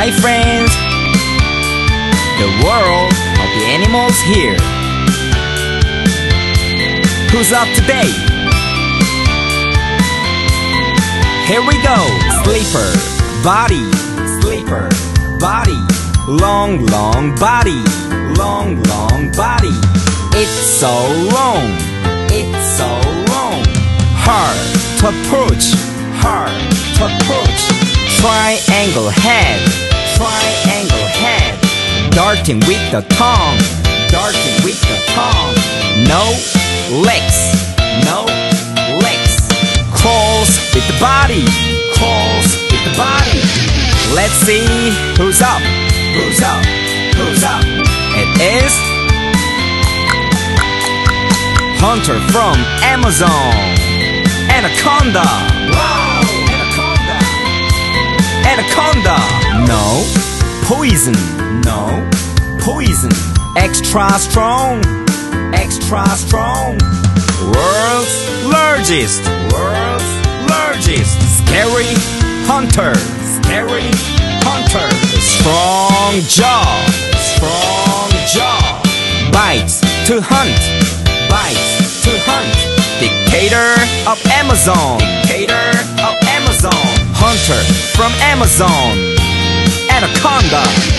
Hi friends! The world of the animals here. Who's up today? Here we go! Sleeper, body, sleeper, body, long, long body, long, long body. It's so long, it's so long. Hard to approach, hard to approach. Triangle head, triangle head. Darting with the tongue, darting with the tongue. No legs, no legs. Crawls with the body, crawls with the body. Let's see who's up, who's up, who's up. It is Hunter from Amazon. Anaconda. Wow, anaconda. Anaconda. Poison. No. Poison. Extra strong. Extra strong. World's largest. World's largest. Scary hunter. Scary hunter. Strong jaw. Strong jaw. Bites to hunt. Bites to hunt. Dictator of Amazon. Dictator of Amazon. Hunter from Amazon. Anaconda.